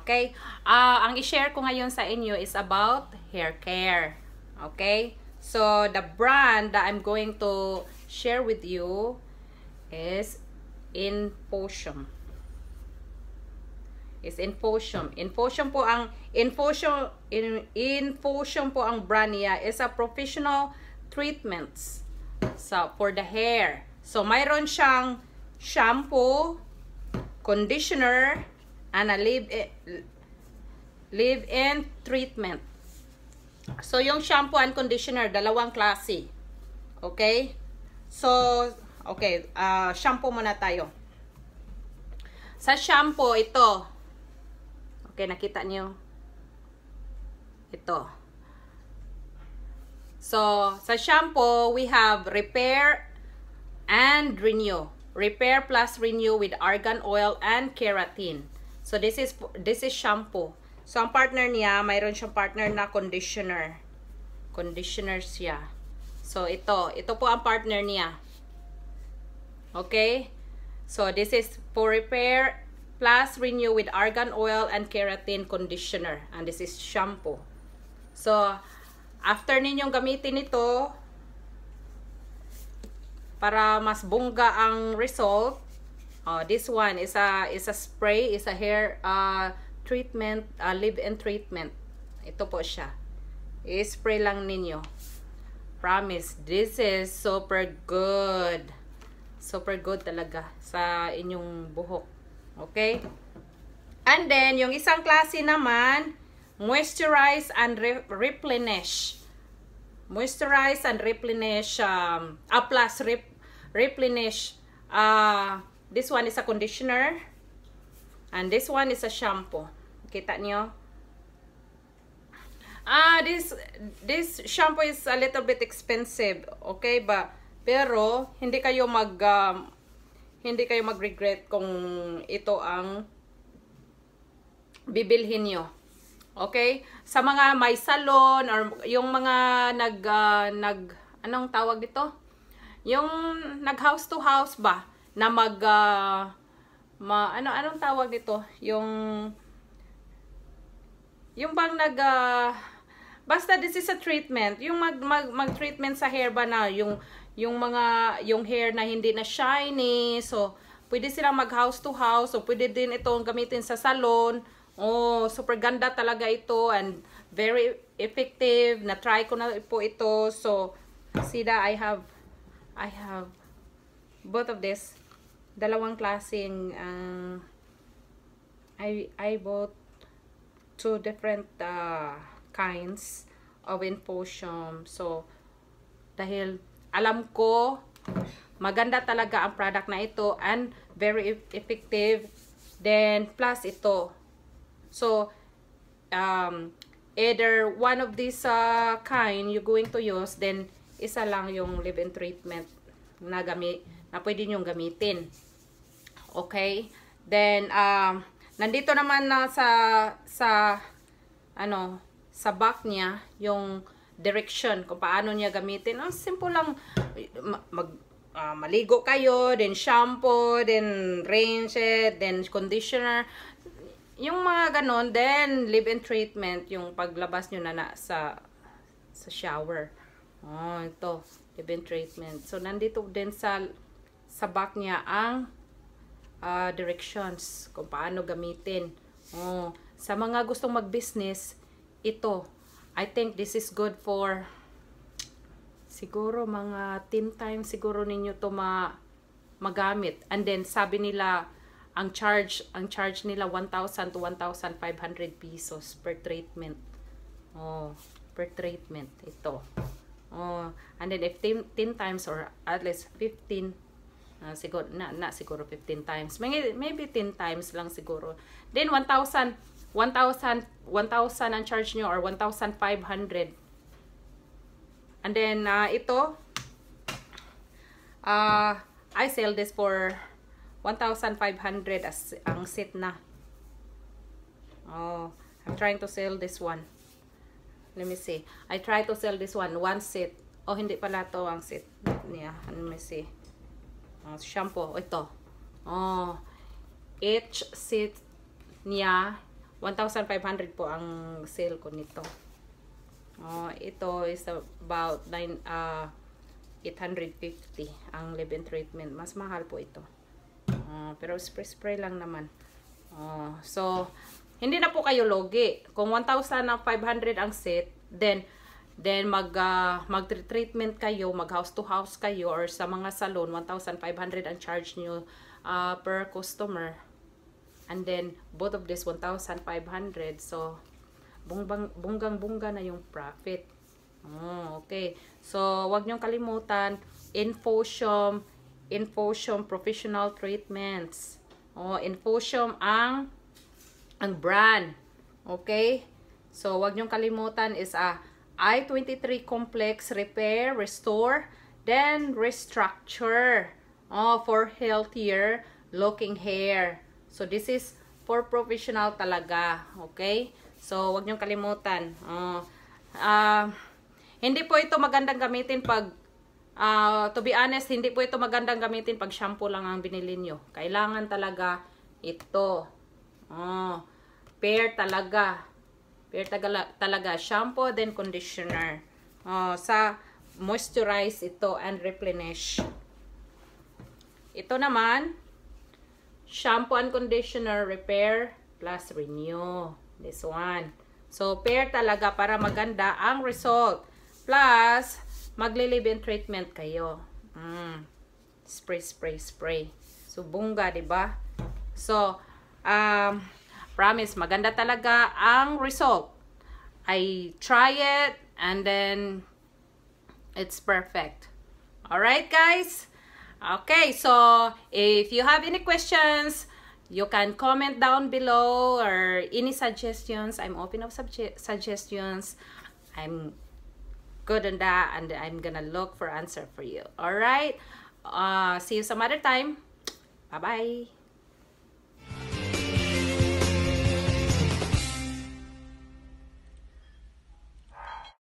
Okay? Uh, ang i-share ko ngayon sa inyo is about hair care. Okay? So, the brand that I'm going to share with you is Infotium. Is Infotium. Infotium po ang Infotium in, Infotium po ang brand niya is a professional treatments so for the hair. So mayroon siyang shampoo, conditioner, and a leave-in leave -in treatment. So yung shampoo and conditioner dalawang klase. Okay? So Okay, uh, shampoo muna tayo. Sa shampoo, ito. Okay, nakita niyo. Ito. So, sa shampoo, we have repair and renew. Repair plus renew with argan oil and keratin. So, this is this is shampoo. So, ang partner niya, mayroon siyang partner na conditioner. Conditioner siya. So, ito. Ito po ang partner niya. Okay? So, this is for repair plus renew with argan oil and keratin conditioner. And this is shampoo. So, after ninyong gamitin ito, para mas bungga ang result, uh, this one is a, is a spray, is a hair uh, treatment, uh, leave-in treatment. Ito po siya. I-spray lang ninyo. Promise, this is super good super good talaga sa inyong buhok. Okay? And then, yung isang klase naman, moisturize and re replenish. Moisturize and replenish, um, ah, plus rep replenish. Uh, this one is a conditioner. And this one is a shampoo. Kita niyo? Ah, this this shampoo is a little bit expensive. Okay, but pero hindi kayo mag um, hindi kayo mag-regret kung ito ang bibilhin nyo. Okay? Sa mga may salon or yung mga nag uh, nag anong tawag dito? Yung nag house to house ba na mag uh, ma, ano anong tawag dito? Yung yung bang nag uh, basta this is a treatment. Yung mag mag, mag treatment sa hair ba na yung yung mga, yung hair na hindi na shiny. So, pwede silang mag house to house. So, pwede din itong gamitin sa salon. Oh, super ganda talaga ito and very effective. Na-try ko na po ito. So, see that I have, I have both of this. Dalawang klaseng, uh, I, I bought two different uh, kinds of infusion. So, dahil alam ko maganda talaga ang product na ito and very effective then plus ito so um, either one of these uh, kind you going to use then isa lang yung leave-in treatment na gamit na pwede nyong gamitin okay then um, nandito naman na sa sa ano sa back niya yung direction kung paano niya gamitin. Ang simple lang mag uh, maligo kayo, then shampoo, then rinse it, then conditioner. Yung mga ganon, then leave-in treatment, yung paglabas nyo na, na sa sa shower. Oh, ito, leave-in treatment. So, nandito din sa sa back niya ang uh, directions kung paano gamitin. Oh, sa mga gustong mag-business, ito, I think this is good for siguro mga 10 times siguro ninyo to ma magamit. And then sabi nila ang charge ang charge nila 1,000 to 1,500 pesos per treatment. Oh, per treatment ito. Oh, and then if 10, 10 times or at least 15 uh, siguro na, na siguro 15 times. Maybe maybe 10 times lang siguro. Then 1,000 1,000 1,000 ang charge nyo or 1,500. And then, uh, ito, uh, I sell this for 1,500 as ang set na. Oh, I'm trying to sell this one. Let me see. I try to sell this one. One set. Oh, hindi pala to ang set niya. Let me see. Oh, shampoo. Ito. Oh, each set niya 1,500 po ang sale ko nito. Oh, ito is about 9 uh, 850 ang leave-in treatment. Mas mahal po ito. Uh, pero spray-spray lang naman. Uh, so, hindi na po kayo logi. Kung 1,500 ang set, then then mag uh, mag-treatment kayo, mag house to house kayo or sa mga salon 1,500 ang charge niyo uh, per customer. And then both of this 1,500. So bungbang bunggang bungga na yung profit. Oh, okay. So wag niyo kalimutan Infosium Infosium professional treatments. Oh, Infosium ang ang brand. Okay? So wag niyo kalimutan is a I-23 complex repair, restore, then restructure. Oh, for healthier looking hair. So this is for professional talaga, okay? So wag niyo kalimutan. Oh, uh, hindi po ito magandang gamitin pag uh, to be honest, hindi po ito magandang gamitin pag shampoo lang ang binili niyo. Kailangan talaga ito. Oh, pair talaga. Pair talaga, talaga. Shampoo, then conditioner. Oh, sa moisturize ito and replenish. Ito naman, shampoo and conditioner, repair plus renew. This one. So, pair talaga para maganda ang result. Plus, magli-leave-in treatment kayo. Mm. Spray, spray, spray. So, bunga, ba diba? So, um, promise, maganda talaga ang result. I try it and then it's perfect. Alright, guys? Okay, so if you have any questions, you can comment down below or any suggestions. I'm open of suggestions. I'm good on that and I'm gonna look for answer for you. Alright? Uh, see you some other time. Bye-bye.